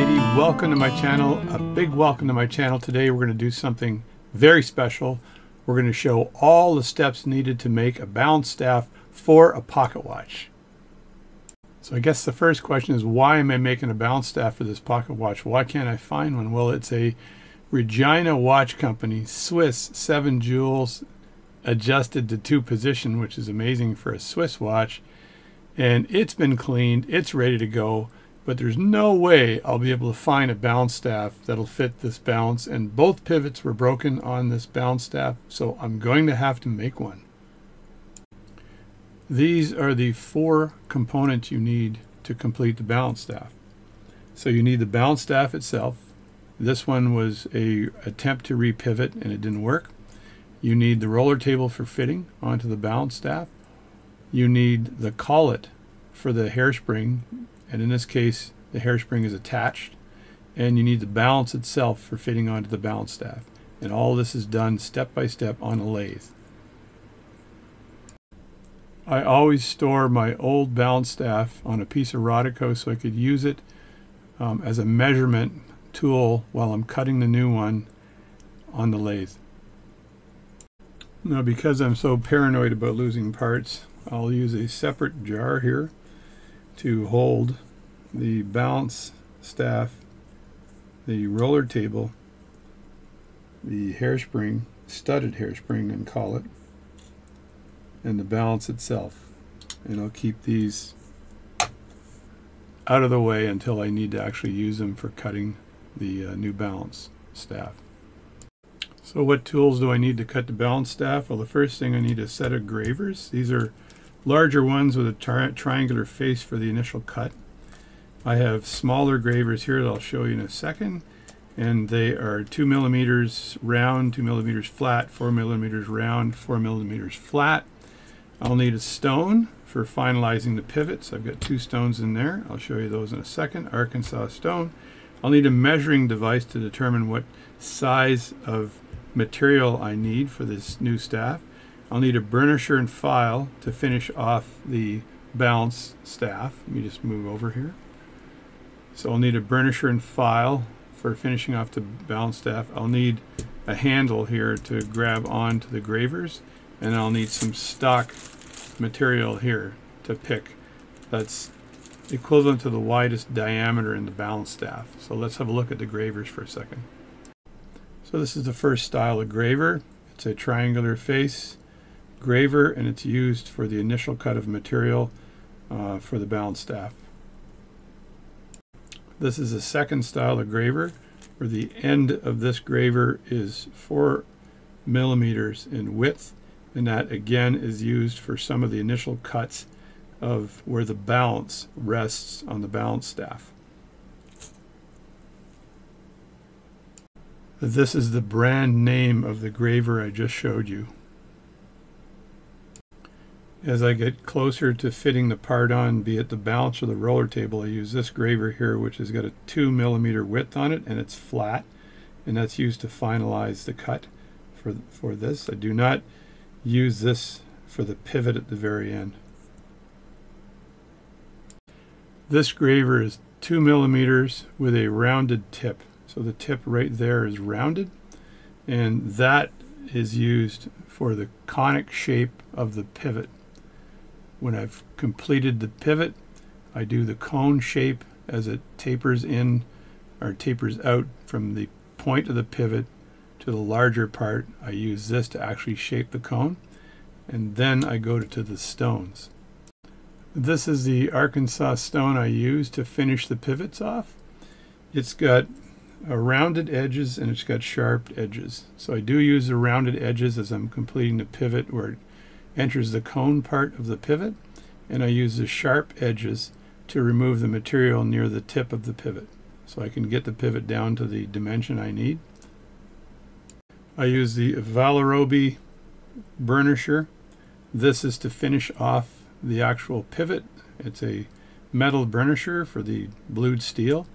Katie. Welcome to my channel. A big welcome to my channel. Today we're going to do something very special. We're going to show all the steps needed to make a balance staff for a pocket watch. So I guess the first question is why am I making a balance staff for this pocket watch? Why can't I find one? Well, it's a Regina Watch Company, Swiss 7 jewels adjusted to two position, which is amazing for a Swiss watch. And it's been cleaned, it's ready to go but there's no way I'll be able to find a balance staff that'll fit this balance and both pivots were broken on this balance staff so I'm going to have to make one. These are the four components you need to complete the balance staff. So you need the balance staff itself. This one was a attempt to repivot and it didn't work. You need the roller table for fitting onto the balance staff. You need the collet for the hairspring and in this case the hairspring is attached and you need the balance itself for fitting onto the balance staff and all this is done step by step on a lathe. I always store my old balance staff on a piece of Rodico so I could use it um, as a measurement tool while I'm cutting the new one on the lathe. Now because I'm so paranoid about losing parts I'll use a separate jar here to hold the balance staff, the roller table, the hairspring, studded hairspring and collet, and the balance itself. And I'll keep these out of the way until I need to actually use them for cutting the uh, new balance staff. So what tools do I need to cut the balance staff? Well, the first thing I need is a set of gravers. These are larger ones with a tri triangular face for the initial cut. I have smaller gravers here that I'll show you in a second and they are two millimeters round, two millimeters flat, four millimeters round, four millimeters flat. I'll need a stone for finalizing the pivots. I've got two stones in there. I'll show you those in a second. Arkansas stone. I'll need a measuring device to determine what size of material I need for this new staff. I'll need a burnisher and file to finish off the balance staff. Let me just move over here. So I'll need a burnisher and file for finishing off the balance staff. I'll need a handle here to grab onto the gravers and I'll need some stock material here to pick. That's equivalent to the widest diameter in the balance staff. So let's have a look at the gravers for a second. So this is the first style of graver. It's a triangular face graver and it's used for the initial cut of material uh, for the balance staff. This is a second style of graver where the end of this graver is four millimeters in width and that again is used for some of the initial cuts of where the balance rests on the balance staff. This is the brand name of the graver I just showed you. As I get closer to fitting the part on, be it the balance or the roller table, I use this graver here, which has got a two millimeter width on it, and it's flat, and that's used to finalize the cut for, for this. I do not use this for the pivot at the very end. This graver is two millimeters with a rounded tip. So the tip right there is rounded, and that is used for the conic shape of the pivot. When I've completed the pivot, I do the cone shape as it tapers in or tapers out from the point of the pivot to the larger part. I use this to actually shape the cone and then I go to the stones. This is the Arkansas stone I use to finish the pivots off. It's got rounded edges and it's got sharp edges. So I do use the rounded edges as I'm completing the pivot where enters the cone part of the pivot and I use the sharp edges to remove the material near the tip of the pivot so I can get the pivot down to the dimension I need. I use the Vallorbe burnisher. This is to finish off the actual pivot. It's a metal burnisher for the blued steel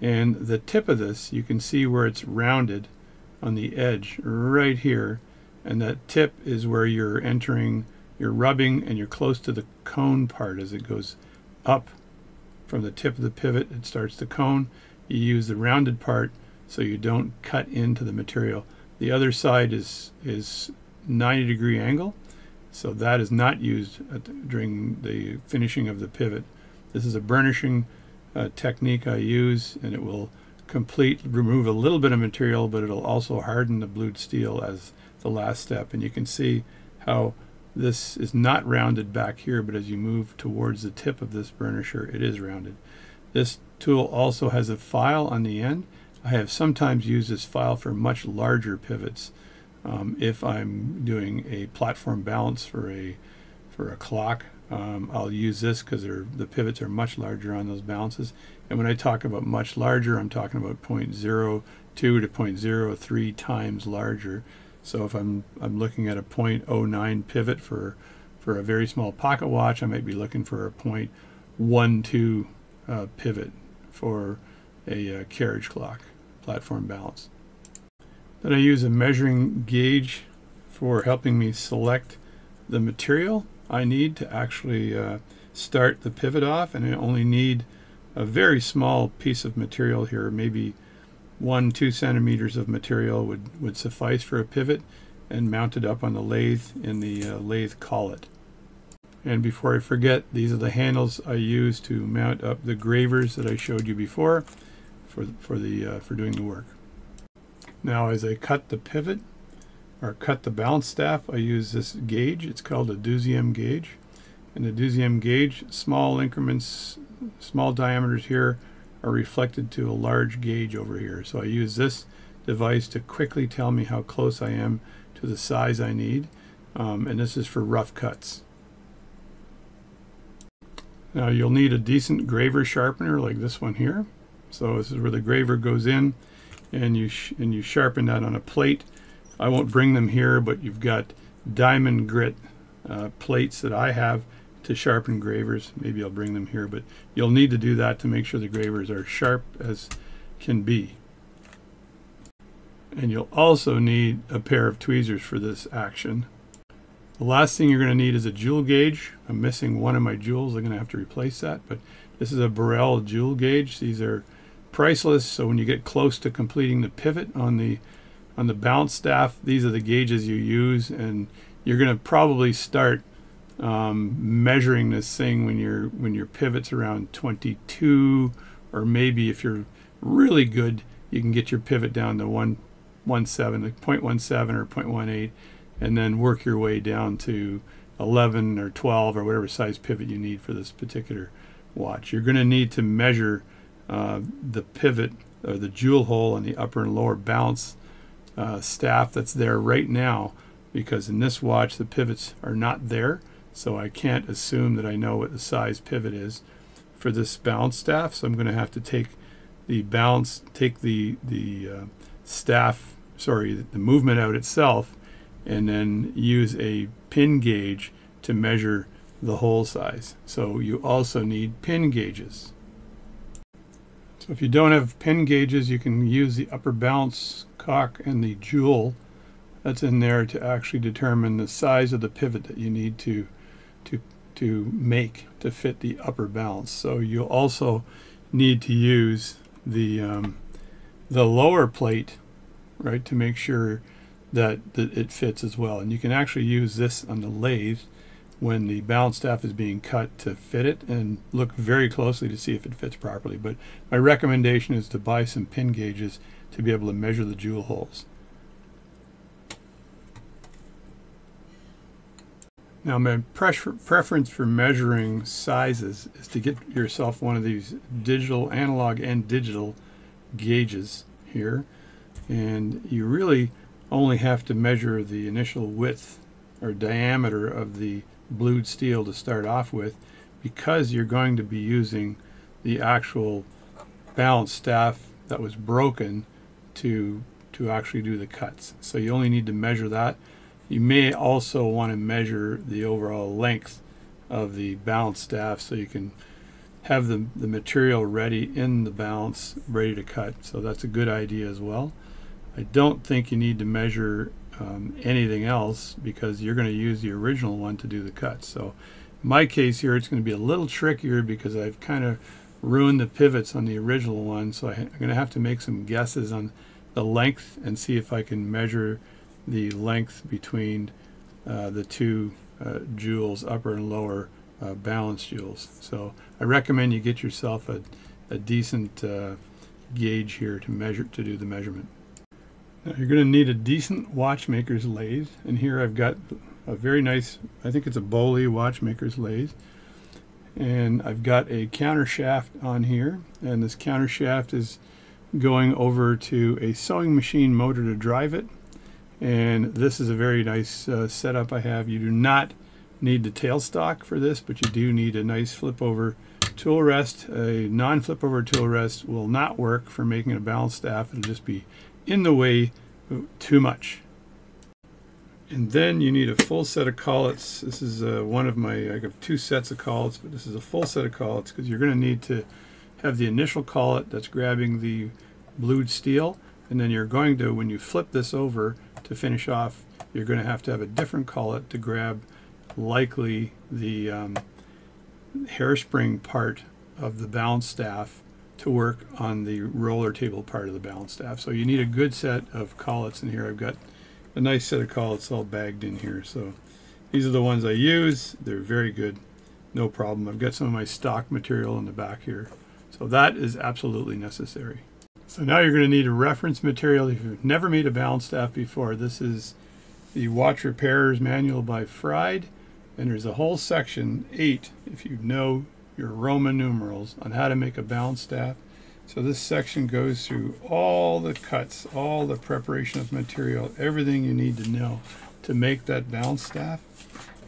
and the tip of this you can see where it's rounded on the edge right here and that tip is where you're entering, you're rubbing, and you're close to the cone part as it goes up from the tip of the pivot. It starts the cone, you use the rounded part so you don't cut into the material. The other side is is 90 degree angle, so that is not used the, during the finishing of the pivot. This is a burnishing uh, technique I use, and it will complete remove a little bit of material, but it'll also harden the blued steel as the last step. And you can see how this is not rounded back here, but as you move towards the tip of this burnisher, it is rounded. This tool also has a file on the end. I have sometimes used this file for much larger pivots. Um, if I'm doing a platform balance for a for a clock, um, I'll use this because the pivots are much larger on those balances. And when I talk about much larger, I'm talking about 0.02 to 0.03 times larger. So if I'm I'm looking at a 0.09 pivot for for a very small pocket watch, I might be looking for a 0.12 uh, pivot for a uh, carriage clock platform balance. Then I use a measuring gauge for helping me select the material I need to actually uh, start the pivot off and I only need a very small piece of material here. Maybe one two centimeters of material would would suffice for a pivot and mount it up on the lathe in the uh, lathe collet. And before I forget these are the handles I use to mount up the gravers that I showed you before for for the uh, for doing the work. Now as I cut the pivot or cut the balance staff, I use this gauge. It's called a Douzieme gauge. And the Douzieme gauge, small increments, small diameters here are reflected to a large gauge over here. So I use this device to quickly tell me how close I am to the size I need. Um, and this is for rough cuts. Now you'll need a decent graver sharpener like this one here. So this is where the graver goes in and you and you sharpen that on a plate I won't bring them here, but you've got diamond grit uh, plates that I have to sharpen gravers. Maybe I'll bring them here, but you'll need to do that to make sure the gravers are sharp as can be. And you'll also need a pair of tweezers for this action. The last thing you're going to need is a jewel gauge. I'm missing one of my jewels. I'm going to have to replace that, but this is a Burrell jewel gauge. These are priceless, so when you get close to completing the pivot on the on the bounce staff, these are the gauges you use, and you're going to probably start um, measuring this thing when your when your pivot's around 22, or maybe if you're really good, you can get your pivot down to 1, 1.17, 0.17 or 0.18, and then work your way down to 11 or 12 or whatever size pivot you need for this particular watch. You're going to need to measure uh, the pivot or the jewel hole on the upper and lower balance uh, staff that's there right now because in this watch the pivots are not there. So I can't assume that I know what the size pivot is for this balance staff. So I'm going to have to take the balance take the the uh, staff sorry the movement out itself and then use a pin gauge to measure the hole size. So you also need pin gauges. So if you don't have pin gauges you can use the upper balance cock and the jewel that's in there to actually determine the size of the pivot that you need to to to make to fit the upper balance. So you'll also need to use the um, the lower plate right to make sure that, that it fits as well. And you can actually use this on the lathe when the balance staff is being cut to fit it and look very closely to see if it fits properly. But my recommendation is to buy some pin gauges to be able to measure the jewel holes. Now my preference for measuring sizes is to get yourself one of these digital, analog and digital gauges here. And you really only have to measure the initial width or diameter of the blued steel to start off with because you're going to be using the actual balance staff that was broken to to actually do the cuts. So you only need to measure that. You may also want to measure the overall length of the balance staff so you can have the, the material ready in the balance ready to cut. So that's a good idea as well. I don't think you need to measure um, anything else because you're going to use the original one to do the cuts. So in my case here it's going to be a little trickier because I've kind of ruined the pivots on the original one, so I, am going to have to make some guesses on the length and see if I can measure the length between uh, the two uh, jewels, upper and lower uh, balance jewels. So I recommend you get yourself a, a decent uh, gauge here to measure to do the measurement. Now you're going to need a decent watchmaker's lathe, and here I've got a very nice, I think it's a Boley watchmaker's lathe. And I've got a counter shaft on here, and this counter shaft is going over to a sewing machine motor to drive it. And this is a very nice uh, setup I have. You do not need the tailstock for this, but you do need a nice flip over tool rest. A non flip over tool rest will not work for making a balance staff. It'll just be in the way too much. And then you need a full set of collets. This is uh, one of my, I have two sets of collets, but this is a full set of collets because you're going to need to have the initial collet that's grabbing the blued steel. And then you're going to, when you flip this over to finish off, you're going to have to have a different collet to grab likely the um, hairspring part of the balance staff to work on the roller table part of the balance staff. So you need a good set of collets in here. I've got a nice set of collets all bagged in here. So these are the ones I use. They're very good. No problem. I've got some of my stock material in the back here. So that is absolutely necessary. So now you're going to need a reference material. If you've never made a balance staff before, this is the Watch Repairer's Manual by Fried. And there's a whole section, 8, if you know your Roman numerals, on how to make a balance staff. So this section goes through all the cuts, all the preparation of material, everything you need to know to make that balance staff.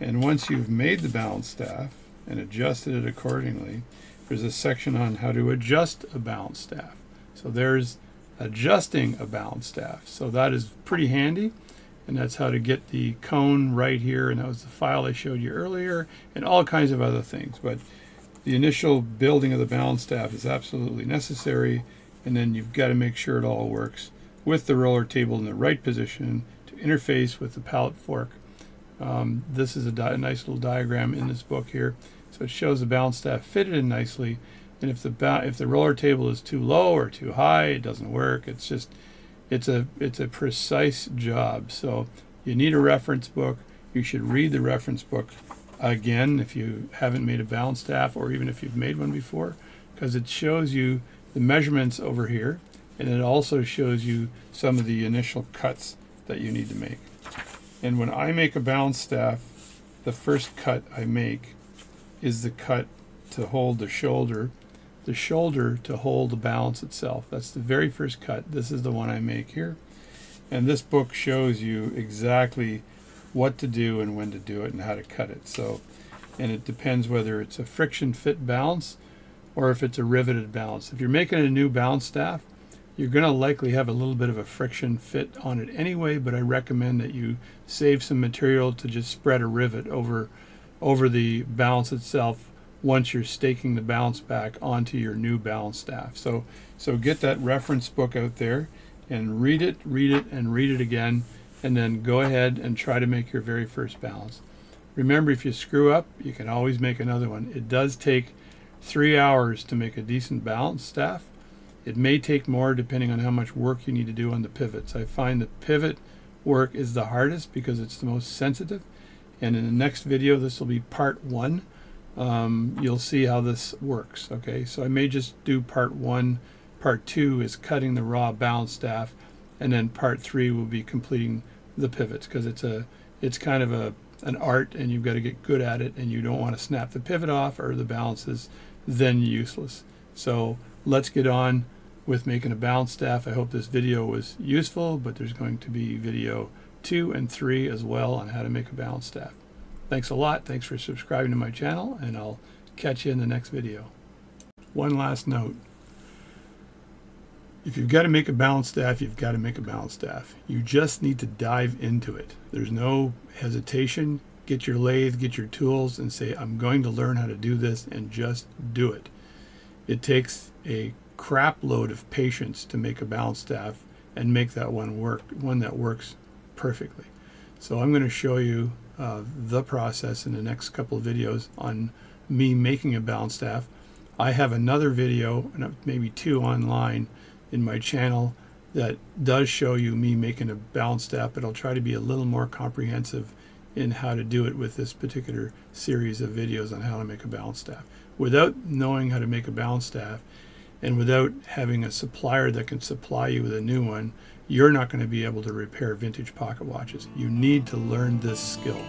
And once you've made the balance staff and adjusted it accordingly, there's a section on how to adjust a balance staff. So there's adjusting a balance staff. So that is pretty handy. And that's how to get the cone right here. And that was the file I showed you earlier and all kinds of other things. But the initial building of the balance staff is absolutely necessary and then you've got to make sure it all works with the roller table in the right position to interface with the pallet fork. Um, this is a, a, nice little diagram in this book here. So it shows the balance staff fitted in nicely and if the if the roller table is too low or too high it doesn't work. It's just it's a it's a precise job. So you need a reference book. You should read the reference book again if you haven't made a balance staff or even if you've made one before because it shows you the measurements over here and it also shows you some of the initial cuts that you need to make. And when I make a balance staff, the first cut I make is the cut to hold the shoulder, the shoulder to hold the balance itself. That's the very first cut. This is the one I make here. And this book shows you exactly what to do and when to do it and how to cut it. So, and it depends whether it's a friction fit balance or if it's a riveted balance. If you're making a new balance staff, you're going to likely have a little bit of a friction fit on it anyway, but I recommend that you save some material to just spread a rivet over over the balance itself once you're staking the balance back onto your new balance staff. So so get that reference book out there and read it, read it, and read it again and then go ahead and try to make your very first balance. Remember, if you screw up, you can always make another one. It does take three hours to make a decent balance staff. It may take more depending on how much work you need to do on the pivots. I find the pivot work is the hardest because it's the most sensitive. And in the next video, this will be part one. Um, you'll see how this works. Okay, so I may just do part one. Part two is cutting the raw balance staff. And then part three will be completing the pivots because it's a it's kind of a an art and you've got to get good at it and you don't want to snap the pivot off or the balance is then useless. So let's get on with making a balance staff. I hope this video was useful, but there's going to be video two and three as well on how to make a balance staff. Thanks a lot. Thanks for subscribing to my channel and I'll catch you in the next video. One last note if you've got to make a balance staff, you've got to make a balance staff. You just need to dive into it. There's no hesitation. Get your lathe, get your tools, and say, I'm going to learn how to do this, and just do it. It takes a crap load of patience to make a balance staff and make that one work, one that works perfectly. So I'm going to show you uh, the process in the next couple of videos on me making a balance staff. I have another video, maybe two online in my channel that does show you me making a balance staff, but I'll try to be a little more comprehensive in how to do it with this particular series of videos on how to make a balance staff. Without knowing how to make a balance staff and without having a supplier that can supply you with a new one, you're not going to be able to repair vintage pocket watches. You need to learn this skill.